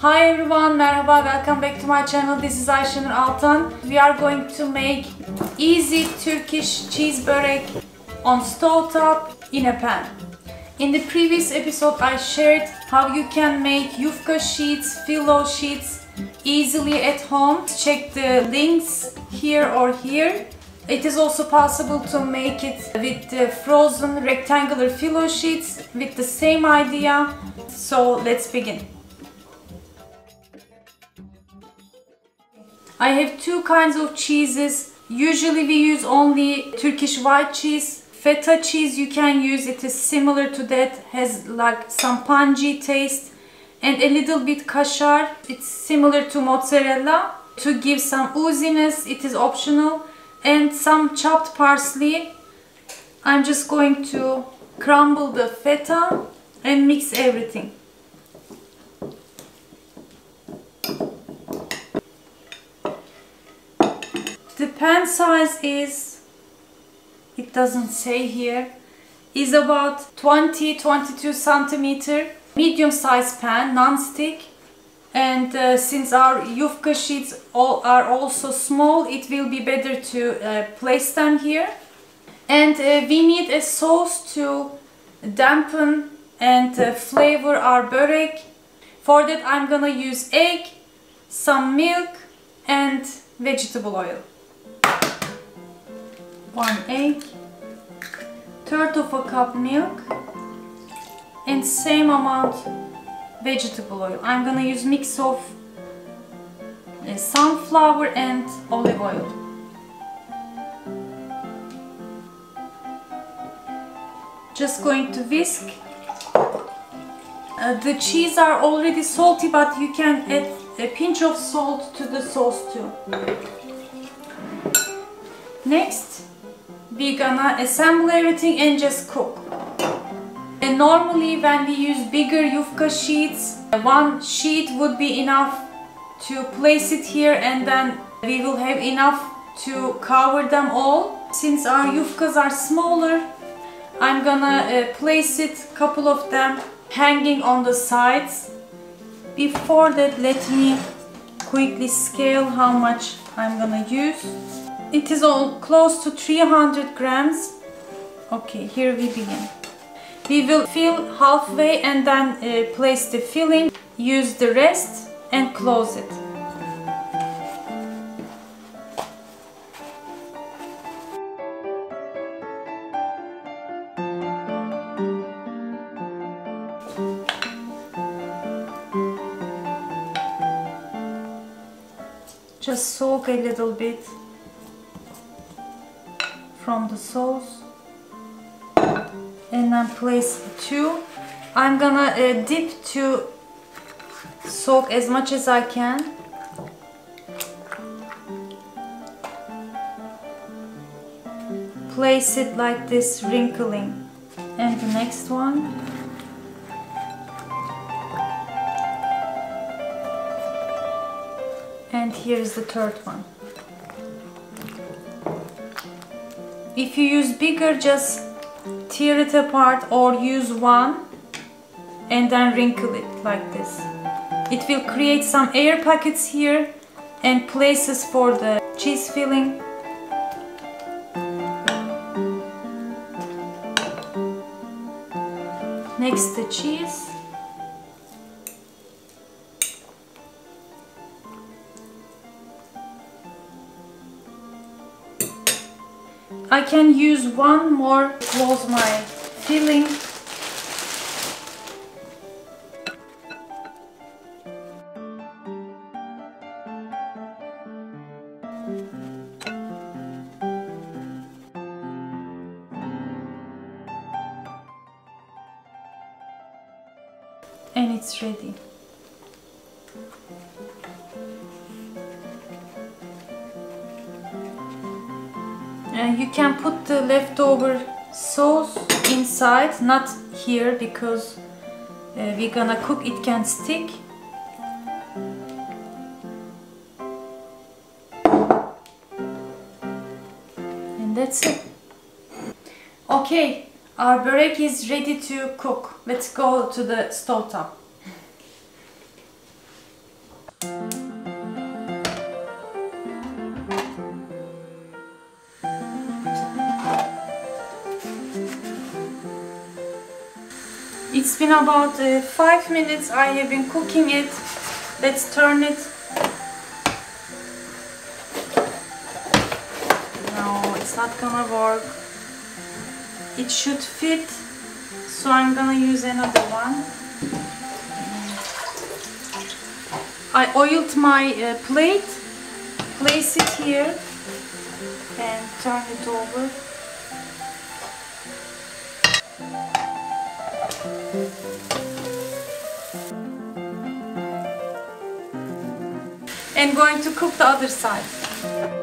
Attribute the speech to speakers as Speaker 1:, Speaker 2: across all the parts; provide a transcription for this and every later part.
Speaker 1: Hi everyone, merhaba, welcome back to my channel. This is Ayşenur Altan. We are going to make easy Turkish cheese börek on stove top in a pan. In the previous episode I shared how you can make yufka sheets, filo sheets easily at home. Check the links here or here. It is also possible to make it with the frozen rectangular filo sheets with the same idea. So let's begin. I have two kinds of cheeses. Usually we use only Turkish white cheese. Feta cheese you can use, it is similar to that, has like some pungy taste and a little bit kashar. It's similar to mozzarella. To give some ooziness, it is optional. And some chopped parsley. I'm just going to crumble the feta and mix everything. Pan size is, it doesn't say here, is about 20-22 centimeter. Medium size pan, non-stick. And uh, since our yufka sheets all are also small, it will be better to uh, place them here. And uh, we need a sauce to dampen and uh, flavor our börek. For that I'm gonna use egg, some milk and vegetable oil one egg, third of a cup milk and same amount vegetable oil. I'm gonna use mix of uh, sunflower and olive oil. Just going to whisk. Uh, the cheese are already salty but you can add a pinch of salt to the sauce too. Next, we're gonna assemble everything and just cook. And normally when we use bigger yufka sheets, one sheet would be enough to place it here and then we will have enough to cover them all. Since our yufkas are smaller, I'm gonna uh, place it, couple of them hanging on the sides. Before that, let me quickly scale how much I'm gonna use. It is all close to 300 grams. Okay, here we begin. We will fill halfway and then uh, place the filling, use the rest and close it. Just soak a little bit from the sauce and then place two. I'm gonna uh, dip to soak as much as I can. Place it like this wrinkling. And the next one. And here is the third one if you use bigger just tear it apart or use one and then wrinkle it like this. It will create some air pockets here and places for the cheese filling. Next the cheese I can use one more close my filling and it's ready and you can put the leftover sauce inside not here because uh, we're gonna cook it can stick. And that's it. Okay our börek is ready to cook. Let's go to the stove top It's been about uh, 5 minutes I have been cooking it. Let's turn it. No, it's not gonna work. It should fit, so I'm gonna use another one. I oiled my uh, plate, place it here and turn it over. And going to cook the other side.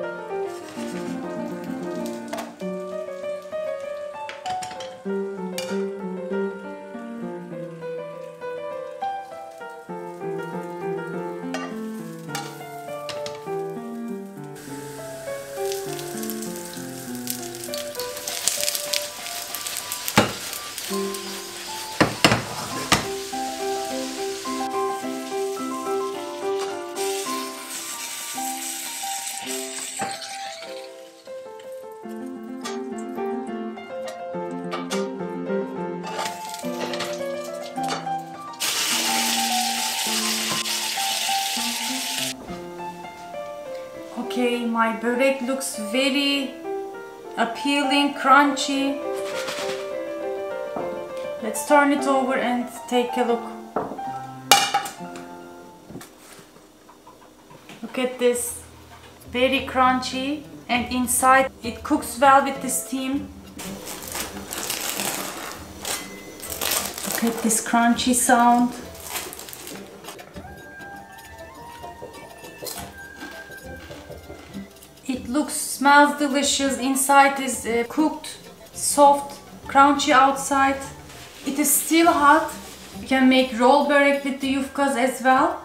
Speaker 1: Okay, my börek looks very appealing, crunchy. Let's turn it over and take a look. Look at this, very crunchy and inside it cooks well with the steam. Look at this crunchy sound. It looks, smells delicious. Inside is uh, cooked, soft, crunchy outside. It is still hot. You can make roll börek with the yufkas as well.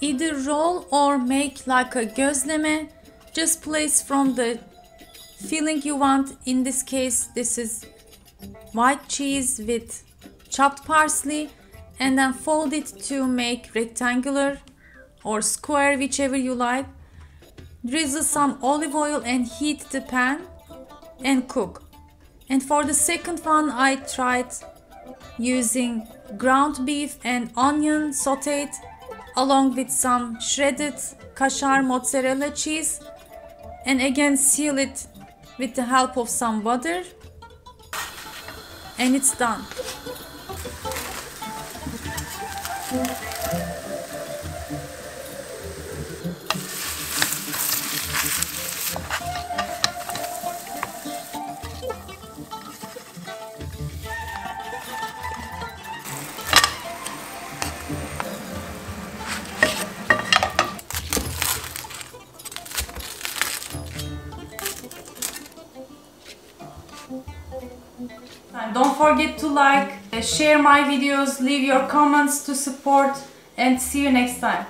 Speaker 1: Either roll or make like a gözleme. Just place from the filling you want. In this case, this is white cheese with chopped parsley and then fold it to make rectangular or square whichever you like. Drizzle some olive oil and heat the pan and cook. And for the second one I tried using ground beef and onion sauteed along with some shredded kashar mozzarella cheese. And again seal it with the help of some butter. And it's done don't forget to like, share my videos, leave your comments to support and see you next time.